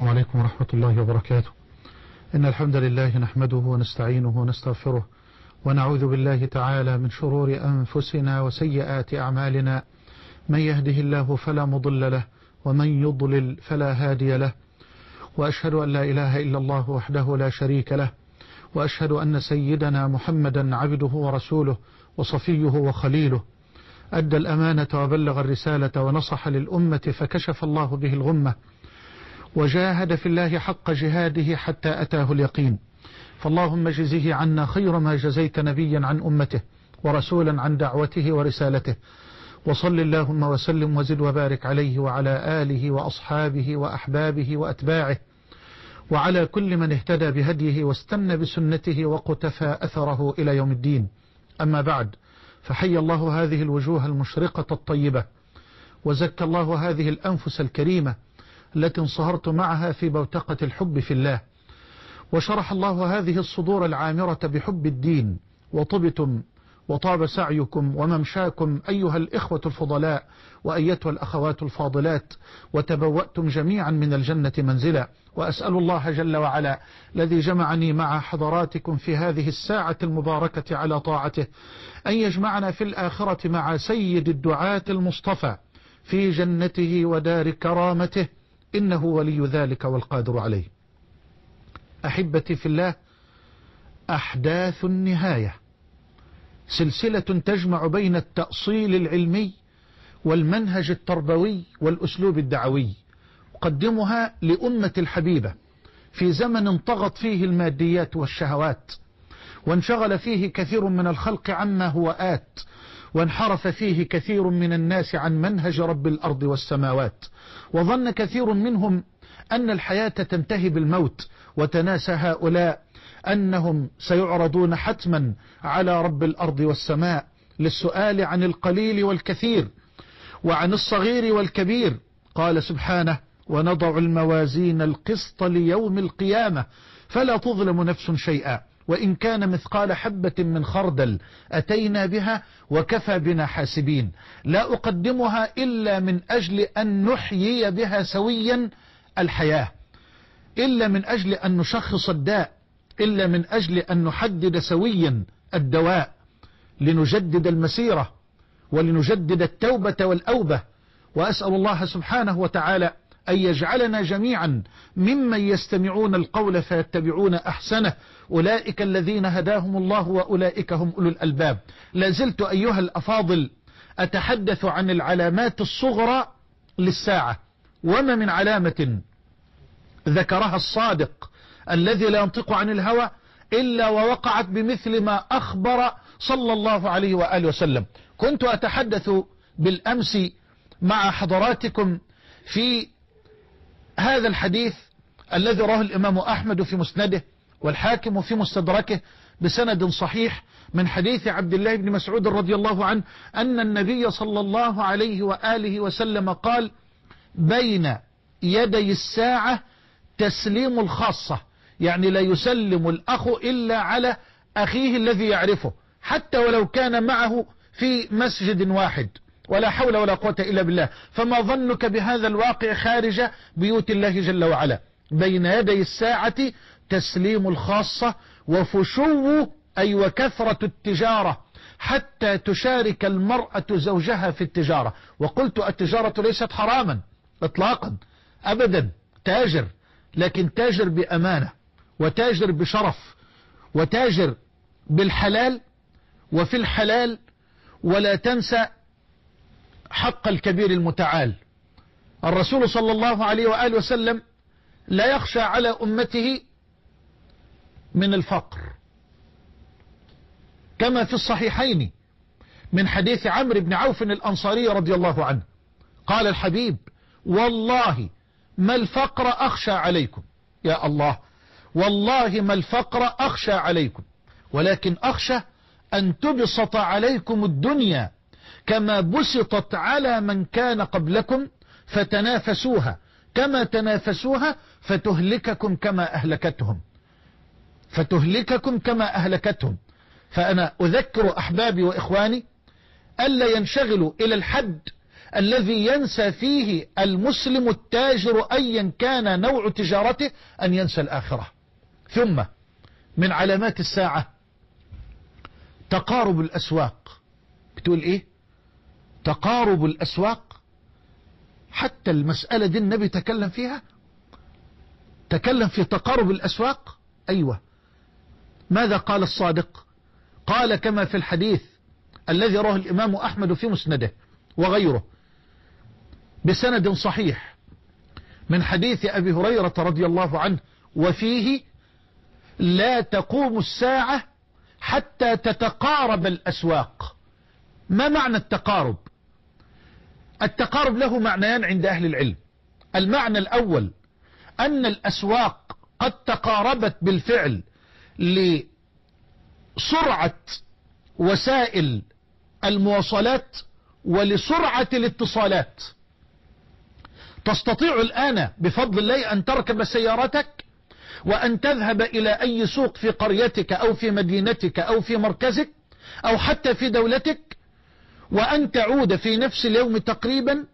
عليكم ورحمة الله وبركاته. إن الحمد لله نحمده ونستعينه ونستغفره ونعوذ بالله تعالى من شرور أنفسنا وسيئات أعمالنا. من يهده الله فلا مضل له ومن يضلل فلا هادي له. وأشهد أن لا إله إلا الله وحده لا شريك له. وأشهد أن سيدنا محمدا عبده ورسوله وصفيه وخليله. أدى الأمانة وبلغ الرسالة ونصح للأمة فكشف الله به الغمة. وجاهد في الله حق جهاده حتى أتاه اليقين. فاللهم جزه عنا خير ما جزيت نبيا عن أمته ورسولا عن دعوته ورسالته. وصل اللهم وسلم وزد وبارك عليه وعلى آله وأصحابه وأحبابه وأتباعه. وعلى كل من اهتدى بهديه واستنى بسنته وقتفى أثره إلى يوم الدين. أما بعد فحي الله هذه الوجوه المشرقة الطيبة وزكى الله هذه الأنفس الكريمة التي انصهرت معها في بوتقة الحب في الله. وشرح الله هذه الصدور العامرة بحب الدين. وطبتم وطاب سعيكم وممشاكم أيها الإخوة الفضلاء وأيتها الأخوات الفاضلات. وتبوأتم جميعا من الجنة منزلا. وأسأل الله جل وعلا الذي جمعني مع حضراتكم في هذه الساعة المباركة على طاعته أن يجمعنا في الآخرة مع سيد الدعاة المصطفى في جنته ودار كرامته. إنه ولي ذلك والقادر عليه. أحبتي في الله أحداث النهاية. سلسلة تجمع بين التأصيل العلمي والمنهج التربوي والأسلوب الدعوي. أقدمها لأمة الحبيبة في زمن طغت فيه الماديات والشهوات وانشغل فيه كثير من الخلق عما هو آت وانحرف فيه كثير من الناس عن منهج رب الأرض والسماوات. وظن كثير منهم أن الحياة تنتهي بالموت وتناسى هؤلاء أنهم سيعرضون حتما على رب الأرض والسماء للسؤال عن القليل والكثير وعن الصغير والكبير. قال سبحانه ونضع الموازين القسط ليوم القيامة فلا تظلم نفس شيئا. وإن كان مثقال حبة من خردل أتينا بها وكفى بنا حاسبين. لا أقدمها إلا من أجل أن نحيي بها سويا الحياة. إلا من أجل أن نشخص الداء. إلا من أجل أن نحدد سويا الدواء. لنجدد المسيرة ولنجدد التوبة والأوبة. وأسأل الله سبحانه وتعالى أن يجعلنا جميعا ممن يستمعون القول فيتبعون أحسنه. أولئك الذين هداهم الله وأولئك هم أولو الألباب. لازلت أيها الأفاضل أتحدث عن العلامات الصغرى للساعة. وما من علامة ذكرها الصادق الذي لا ينطق عن الهوى إلا ووقعت بمثل ما أخبر صلى الله عليه وآله وسلم. كنت أتحدث بالأمس مع حضراتكم في هذا الحديث الذي راه الإمام أحمد في مسنده والحاكم في مستدركه بسند صحيح من حديث عبد الله بن مسعود رضي الله عنه أن النبي صلى الله عليه وآله وسلم قال بين يدي الساعة تسليم الخاصة. يعني لا يسلم الأخ إلا على أخيه الذي يعرفه حتى ولو كان معه في مسجد واحد. ولا حول ولا قوة إلا بالله. فما ظنك بهذا الواقع خارج بيوت الله جل وعلا؟ بين يدي الساعة تسليم الخاصة وفشو أي وكثرة التجارة حتى تشارك المرأة زوجها في التجارة. وقلت التجارة ليست حراما اطلاقا أبدا تاجر. لكن تاجر بأمانة وتاجر بشرف وتاجر بالحلال وفي الحلال ولا تنسى حق الكبير المتعال. الرسول صلى الله عليه وآله وسلم لا يخشى على أمته من الفقر. كما في الصحيحين من حديث عمرو بن عوف الأنصاري رضي الله عنه. قال الحبيب والله ما الفقر أخشى عليكم. يا الله والله ما الفقر أخشى عليكم ولكن أخشى أن تبسط عليكم الدنيا. كما بسطت على من كان قبلكم فتنافسوها. كما تنافسوها فتهلككم كما أهلكتهم. فتهلككم كما أهلكتهم. فأنا أذكر أحبابي وإخواني ألا ينشغلوا إلى الحد الذي ينسى فيه المسلم التاجر أيا كان نوع تجارته أن ينسى الآخرة. ثم من علامات الساعة تقارب الأسواق. بتقول إيه؟ تقارب الأسواق حتى المسألة دي النبي تكلم فيها تكلم في تقارب الأسواق؟ أيوة. ماذا قال الصادق؟ قال كما في الحديث الذي رواه الإمام أحمد في مسنده وغيره بسند صحيح من حديث أبي هريرة رضي الله عنه وفيه لا تقوم الساعة حتى تتقارب الأسواق. ما معنى التقارب؟ التقارب له معنيان عند أهل العلم. المعنى الأول أن الأسواق قد تقاربت بالفعل لسرعة وسائل المواصلات ولسرعة الاتصالات. تستطيع الآن بفضل الله أن تركب سيارتك وأن تذهب إلى أي سوق في قريتك أو في مدينتك أو في مركزك أو حتى في دولتك وأن تعود في نفس اليوم تقريبا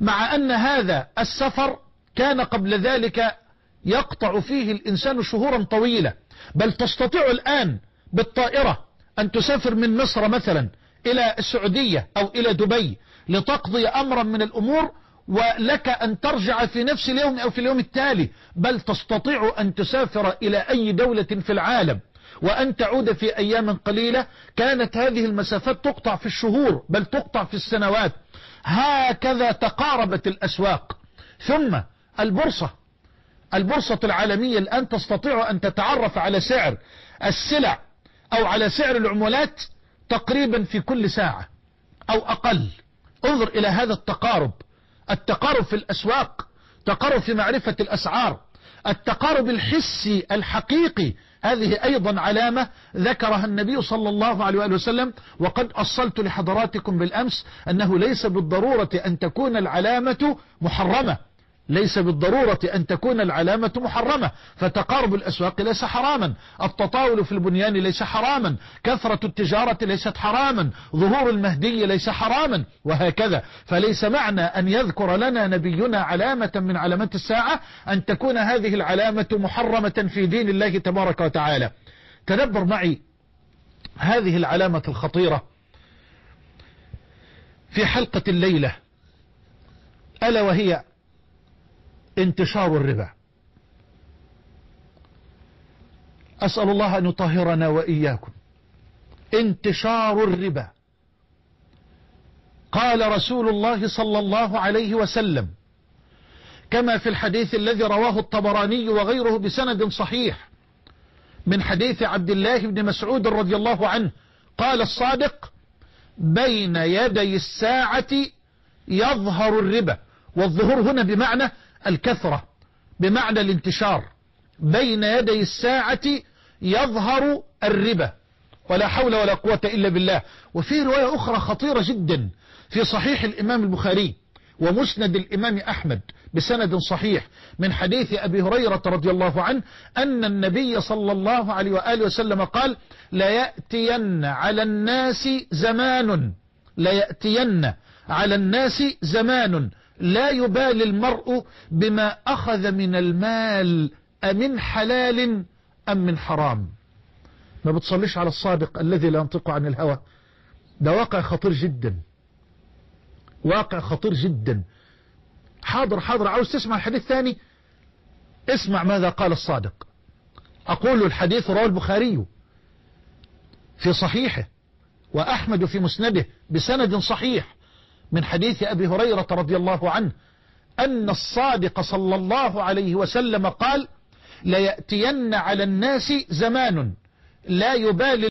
مع أن هذا السفر كان قبل ذلك يقطع فيه الإنسان شهورا طويلة. بل تستطيع الآن بالطائرة أن تسافر من مصر مثلا إلى السعودية أو إلى دبي لتقضي أمرا من الأمور ولك أن ترجع في نفس اليوم أو في اليوم التالي. بل تستطيع أن تسافر إلى أي دولة في العالم. وأن تعود في أيام قليلة. كانت هذه المسافات تقطع في الشهور بل تقطع في السنوات. هكذا تقاربت الأسواق. ثم البورصة. البورصة العالمية الآن تستطيع أن تتعرف على سعر السلع أو على سعر العملات تقريبا في كل ساعة أو أقل. انظر إلى هذا التقارب. التقارب في الأسواق تقارب في معرفة الأسعار. التقارب الحسي الحقيقي. هذه أيضا علامة ذكرها النبي صلى الله عليه وآله وسلم. وقد أصلت لحضراتكم بالأمس أنه ليس بالضرورة أن تكون العلامة محرمة. ليس بالضرورة أن تكون العلامة محرمة فتقارب الأسواق ليس حراما التطاول في البنيان ليس حراما كثرة التجارة ليست حراما ظهور المهدي ليس حراما وهكذا. فليس معنى أن يذكر لنا نبينا علامة من علامات الساعة أن تكون هذه العلامة محرمة في دين الله تبارك وتعالى. تدبر معي هذه العلامة الخطيرة في حلقة الليلة ألا وهي انتشار الربا. أسأل الله أن يطهرنا وإياكم. انتشار الربا. قال رسول الله صلى الله عليه وسلم كما في الحديث الذي رواه الطبراني وغيره بسند صحيح من حديث عبد الله بن مسعود رضي الله عنه قال الصادق بين يدي الساعة يظهر الربا. والظهور هنا بمعنى الكثرة بمعنى الانتشار بين يدي الساعة يظهر الربا ولا حول ولا قوة إلا بالله. وفي رواية أخرى خطيرة جدا في صحيح الإمام البخاري ومسند الإمام أحمد بسند صحيح من حديث أبي هريرة رضي الله عنه أن النبي صلى الله عليه وآله وسلم قال ليأتين على الناس زمان ليأتين على الناس زمان لا يبالي المرء بما أخذ من المال أمن حلال أم من حرام. ما بتصليش على الصادق الذي لا ينطق عن الهوى. ده واقع خطير جدا. واقع خطير جدا. حاضر حاضر. عاوز تسمع الحديث ثاني؟ اسمع ماذا قال الصادق. أقول الحديث رواه البخاري في صحيحه وأحمد في مسنده بسند صحيح. من حديث أبي هريرة رضي الله عنه أن الصادق صلى الله عليه وسلم قال ليأتين على الناس زمان لا يبالي